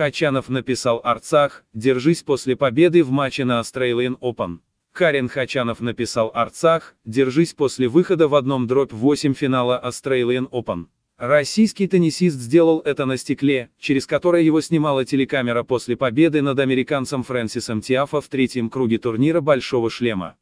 Хачанов написал Арцах, держись после победы в матче на Australian Open. Карен Хачанов написал Арцах, держись после выхода в одном дробь 8 финала Australian Open. Российский теннисист сделал это на стекле, через которое его снимала телекамера после победы над американцем Фрэнсисом Тиафо в третьем круге турнира «Большого шлема».